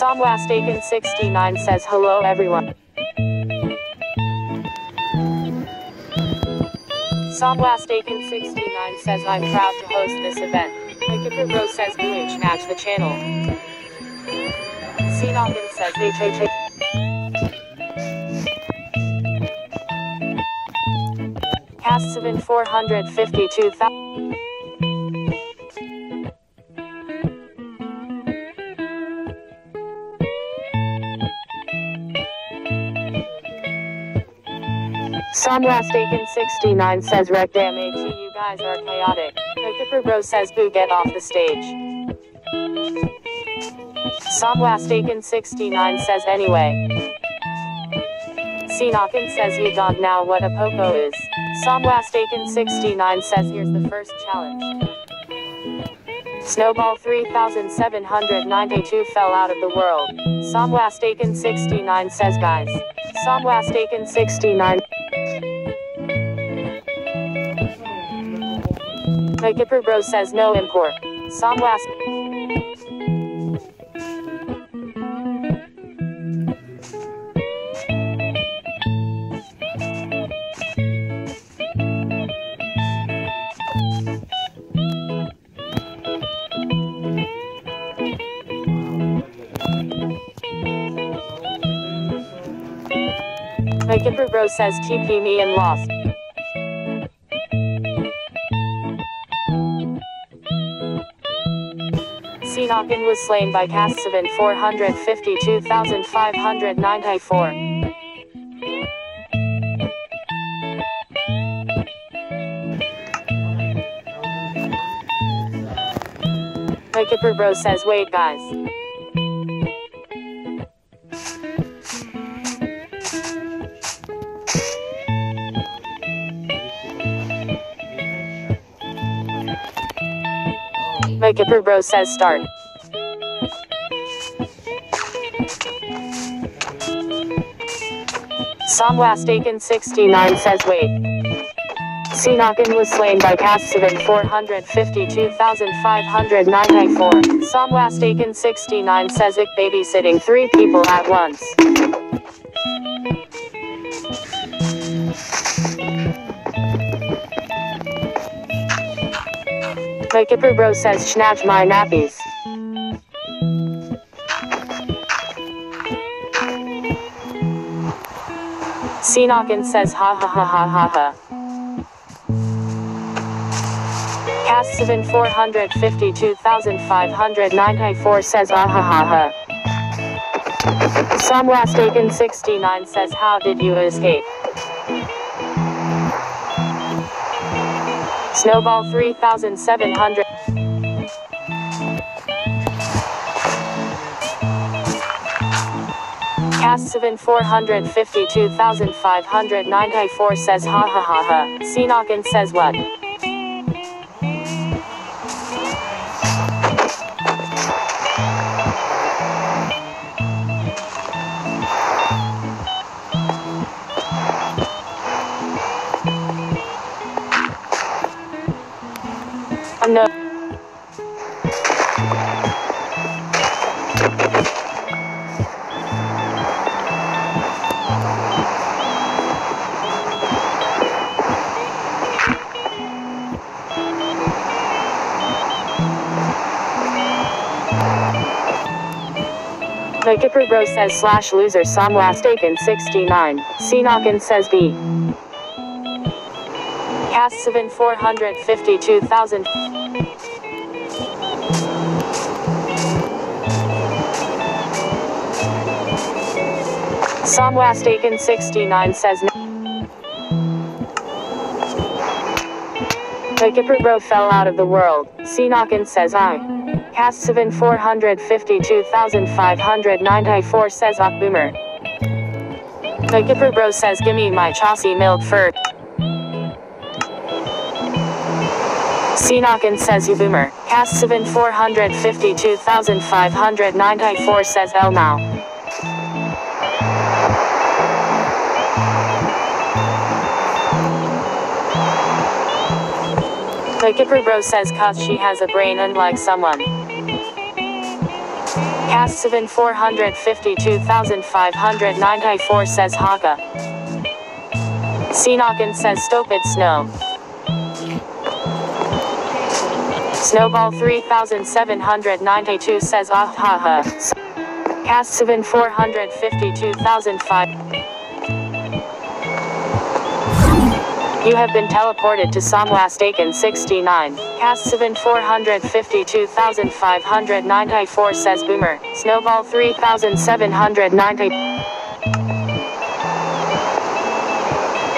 Somwastaken69 says hello everyone. Somwastaken69 says I'm proud to host this event. Mikipper Bro says Gooch match the channel. Sinogan says HHH. Cast 7 452,000. Somwastaken69 says Rec AT you guys are chaotic. Mikipper Bro says boo get off the stage. Somwastaken69 says anyway. Sinokin says you don't know what a popo is. Somwastaken69 says here's the first challenge. Snowball 3792 fell out of the world. Somwastaken69 says guys. Somwastaken69. Mikipper Bro says no import. Somwast. Mikipper Bro says TP me and lost. Sinokin was slain by Cassivan 452,594. Mikipper Bro says wait guys. Mikipper Bro says start. Somwastaken69 says wait. Sinokin was slain by Cassivan 452,594. Somwastaken69 says it babysitting three people at once. Mikipper Bro says snatch my nappies. Sinokin says ha ha ha ha ha ha. Cassivan 452,594 says ah ha ha ha. Somwastaken69 says how did you escape? Snowball 3700. Cassivan 452,594 says ha ha ha ha. Sinokin says what? No. Mikipper Bro says slash loser Somwastaken 69. Sinokin says B. Cassivan 452,000. Somwastaken 69 says no. Mikipper Bro fell out of the world. Sinokin says I. Cassivan 452,594 says Ak Boomer. Mikipper Bro says gimme my chaucy milk fur. Sinokin says you boomer. Cassivan 452,594 says L now. The Kipper Bro says cause she has a brain unlike someone. Cast 7 452,594 says Haka. Sinokin says Stupid Snow. Snowball 3792 says Ah ha ha. Cast 7 You have been teleported to Samwastaken 69. Cast 7 452,594 says Boomer. Snowball 3790.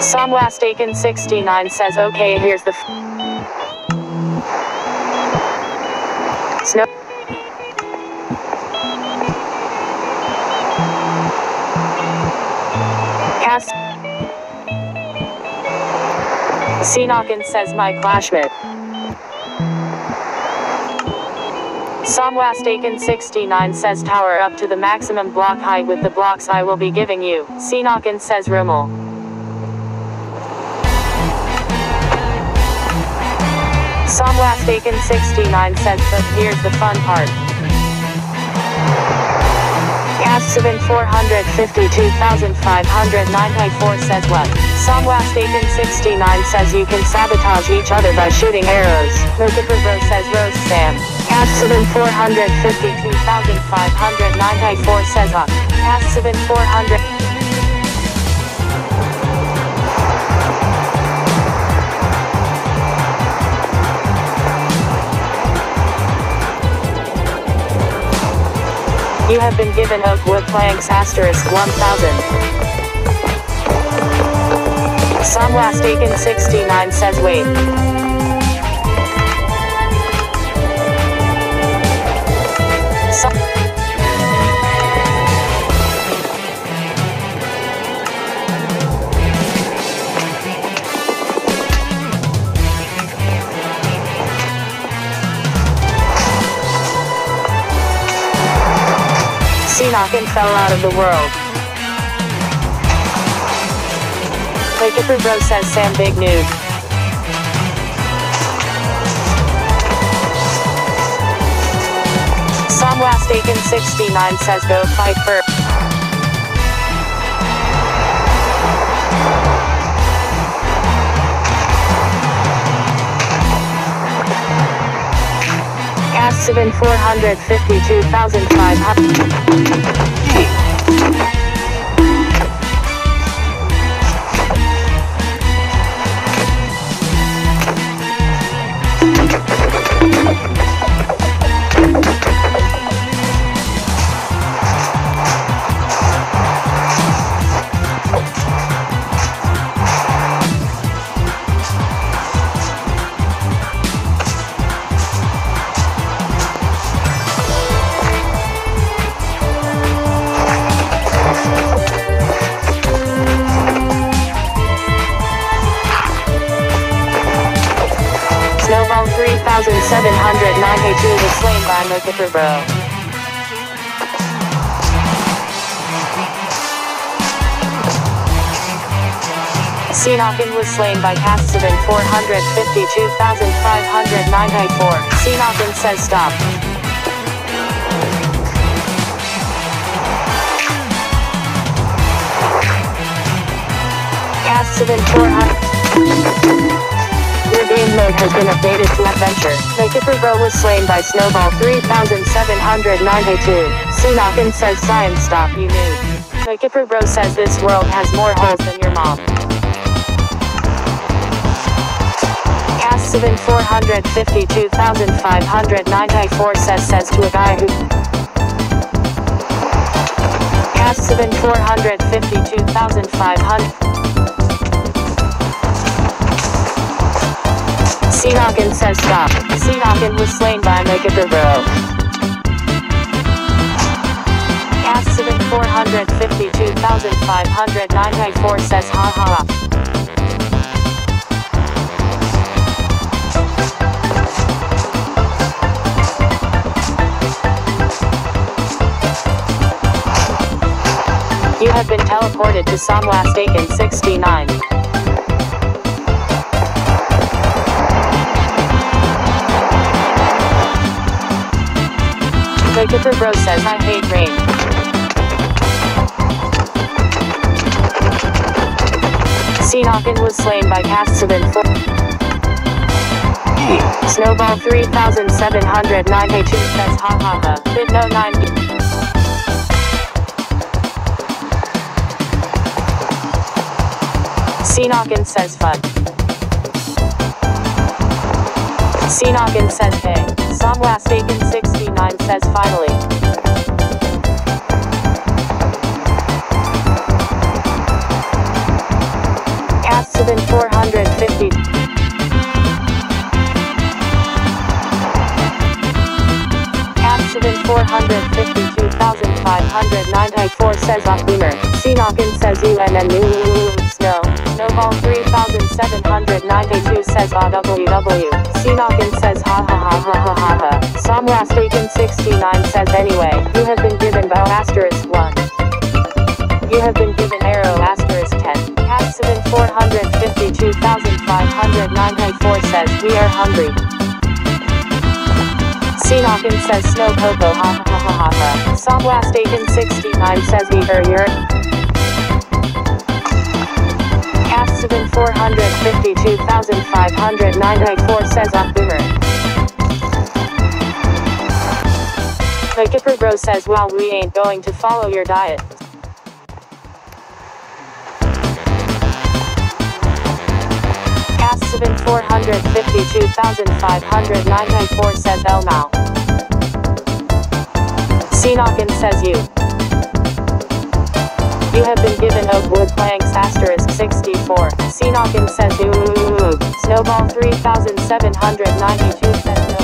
Samwastaken 69 says okay here's the Sinokin says my clashmate. Somwastaken 69 says tower up to the maximum block height with the blocks I will be giving you. Sinokin says Rimmel. Somwastaken 69 says but here's the fun part. Cast 7 452,594 says what? Somwastaken 69 says you can sabotage each other by shooting arrows. Merkipper Bro says Rose Sam. Cast 7 452,594 says up. Cast 7 400. You have been given oak wood planks asterisk 1000. Somwastaken 69 says wait. Sinokin fell out of the world. Lakipper Bro says Sam Big Nude. Somwastaken 69 says go fight for. Cast 7 452,500. Sinokin was slain by Castseven 452,594. Sinokin says stop. Castseven 400. Your game mode has been updated to adventure. Mokipper Bro was slain by Snowball 3792. Sinokin says science stop you. Mokipper Bro says this world has more holes than your mom. Cast 7 452,594 says says to a guy who Cast 7 452,500 Sinokin says stop. Sinokin was slain by Bro. Cast 7 452,594 says ha ha. You have been teleported to Somwastaken 69. The Kipper Bro says I hate rain. Seanokin was slain by Castsaban 4. Snowball 3792 says ha ha ha. Bit no 9. Seanokin says fun. Seanokin says hey. Somwastaken 69 says finally. Cast7 450. Cast7 452,594 says Ockbeamer. Seanokin says UNN Snow. Snowball 3792 says AWW. Seanokin says ha ha ha ha ha ha ha. Somwastaken 69 says anyway. You have been given bow asterisk 1. You have been given arrow asterisk 10. Cat7 452,594 says we are hungry. Seanokin says snow popo ha ha ha ha ha. Somwastaken 69 says we are your. Cat7 452,594 says on boomer. The Kipper Bro says well we ain't going to follow your diet. Cast7 452,594 says Elmao. Seanokin says. You 64. Seanokin says. Snowball 3792 says no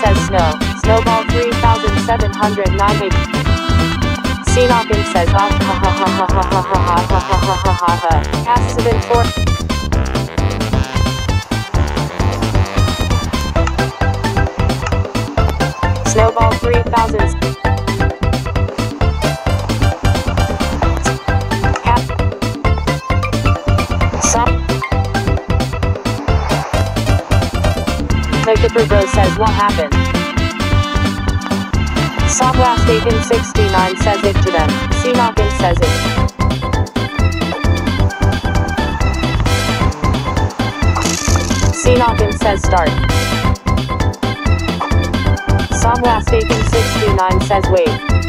says snow. Snowball 3790. Seanokin says ah ha ha ha ha ha ha ha ha ha ha ha ha ha. Cast7 4. Snowball 3000. Kipper Bro says what happened. Somblast 69 says it to them. Seanokin says it. Seanokin says start. Somblast 69 says wait.